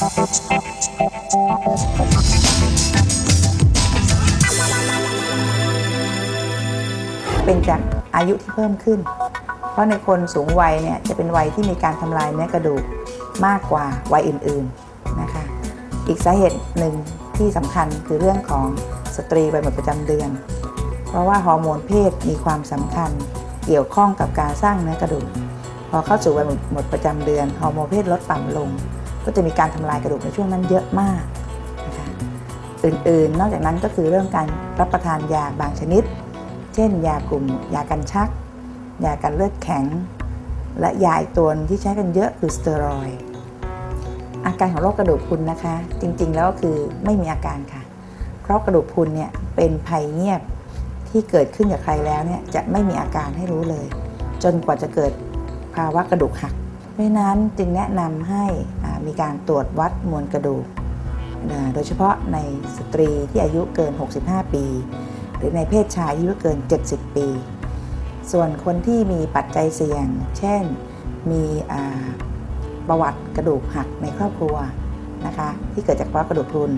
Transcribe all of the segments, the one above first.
เป็นจากอายุที่เพิ่มขึ้น เพราะในคนสูงวัยเนี่ยจะเป็นวัยที่มีการทำลายเนื้อกระดูกมากกว่าวัยอื่นๆนะคะ อีกสาเหตุหนึ่งที่สำคัญคือเรื่องของสตรีวัยหมดประจำเดือน เพราะว่าฮอร์โมนเพศมีความสำคัญเกี่ยวข้องกับการสร้างเนื้อกระดูก พอเข้าสู่วัยหมดประจำเดือนฮอร์โมนเพศลดต่ำลง ก็จะมีการทำลายกระดูกในช่วงนั้นเยอะมากนะคะอื่นๆ นอกจากนั้นก็คือเรื่องการรับประทานยาบางชนิด เช่น ยากลุ่ม ยากันชัก ยากันเลือดแข็ง และยาอีกตัวที่ใช้กันเยอะคือสเตียรอยอาการของโรคกระดูกพุนนะคะ จริงๆแล้วก็คือไม่มีอาการค่ะ เพราะกระดูกพุนเนี่ยเป็นภัยเงียบที่เกิดขึ้นกับใครแล้วเนี่ยจะไม่มีอาการให้รู้เลย จนกว่าจะเกิดภาวะกระดูกหัก ราะนั้นจึงแนะนำให้มีการตรวจวัดมวลกระดูก โดยเฉพาะในสตรีที่อายุเกิน 65 ปี หรือในเพศชายอายุเกิน 70 ปี ส่วนคนที่มีปัจจัยเสี่ยง เช่นมีประวัติกระดูกหักในครอบครัวนะคะที่เกิดจากภาวะกระดูกพรุน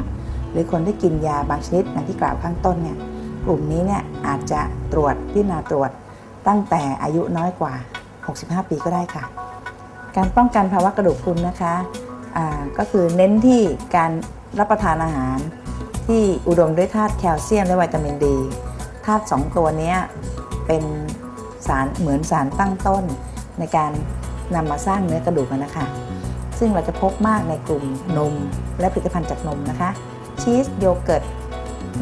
หรือคนที่กินยาบางชนิดอย่างที่กล่าวข้างต้นเนี่ยกลุ่มนี้เนี่ยอาจจะตรวจพิจารณาตรวจตั้งแต่อายุน้อยกว่า 65 ปีก็ได้ค่ะ การป้องกันภาวะกระดูกพรุนนะคะก็คือเน้นที่การรับประทานอาหาร ที่อุดมด้วยธาตุแคลเซียมและวิตามินดีธาตุสองตัวนี้เป็นสารเหมือนสารตั้งต้น ในการนำมาสร้างเนื้อกระดูกนะคะ ซึ่งเราจะพบมากในกลุ่มนมและผลิตภัณฑ์จากนมนะคะ ชีสโยเกิร์ต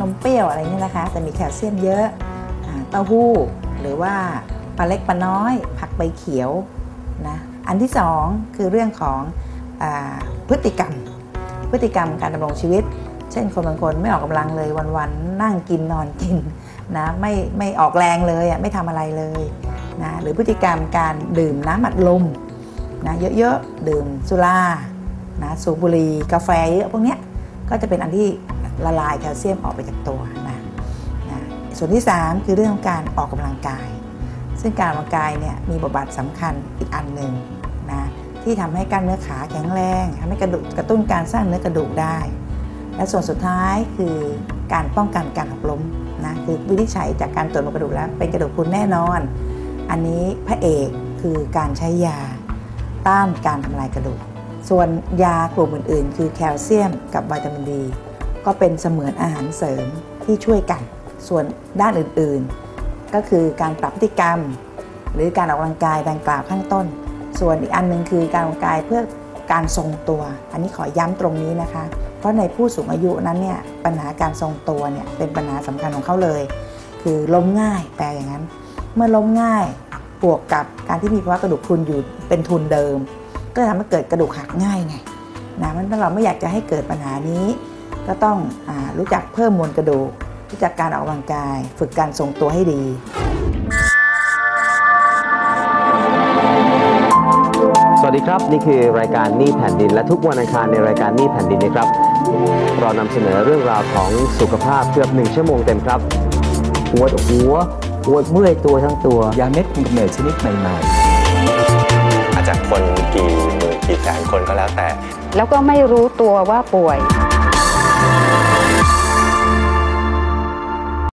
นมเปรี้ยวอะไรนี่นะคะแต่มีแคลเซียมเยอะเต้าหู้ หรือว่าปลาเล็กปลาน้อย ผักใบเขียวนะ อันที่สองคือเรื่องของอพฤติกรรม พฤติกรรมการดำรงชีวิต เช่นคนบางคนไม่ออกกำลังเลยวันๆนั่งกินนอนกินนะไม่ไม่ออกแรงเลยอะไม่ทำอะไรเลยนะหรือพฤติกรรมการดื่มน้ำอัดลมนะเยอะๆดื่มสุรานะสูบบุหรี่กาแฟเยอะพวกเนี้ยก็จะเป็นอันที่ละลายแคลเซียมออกไปจากตัวนะนะส่วนที่ 3 คือเรื่องการออกกำลังกาย ซึ่งการออกกำลังกายเนี่ยมีบทบาทสำคัญอีกอันหนึ่ง นะที่ทำให้กล้ามเนื้อขาแข็งแรงทำให้กระดูกกระตุ้นการสร้างเนื้อกระดูกได้ และส่วนสุดท้ายคือการป้องกันการหักล้มนะคือวินิจฉัยจากการตรวจกระดูกแล้วเป็นกระดูกพรุนแน่นอน อันนี้พระเอกคือการใช้ยาต้านการทำลายกระดูก ส่วนยากลุ่มอื่นๆ คือแคลเซียมกับวิตามินดี ก็เป็นเสมือนอาหารเสริมที่ช่วยกัน ส่วนด้านอื่นๆ ก็คือการปรับพฤติกรรม หรือการออกกำลังกายดังกล่าวข้างต้น ส่วนอีกอันหนึ่งคือการออกกำลังกายเพื่อการทรงตัว อันนี้ขอย้ำตรงนี้นะคะ เพราะในผู้สูงอายุนั้นเนี่ยปัญหาการทรงตัวเนี่ยเป็นปัญหาสำคัญของเขาเลย คือล้มง่ายแปลอย่างนั้น เมื่อล้มง่ายบวกกับการที่มีภาวะกระดูกพรุนอยู่เป็นทุนเดิม ก็ทำให้เกิดกระดูกหักง่ายไงนะมันถ้าเราไม่อยากจะให้เกิดปัญหานี้ ก็ต้องอรู้จักเพิ่มมวลกระดูก รู้จักการออกกำลังกาย ฝึกการทรงตัวให้ดี วัสดีครับ นี่คือรายการหนี้แผ่นดิน และทุกวันอังคารในรายการหนี้แผ่นดินนะครับ เรานำเสนอเรื่องราวของสุขภาพเกือบหนึ่งชั่วโมงเต็มครับปวดหัวปวดเมื่อยตัวทั้งตัวยาเม็ดคุมกำเนิดชนิดใหม่ๆอาจจะคนกี่หมื่นกี่แสนคนก็แล้วแต่ แล้วก็ไม่รู้ตัวว่าป่วย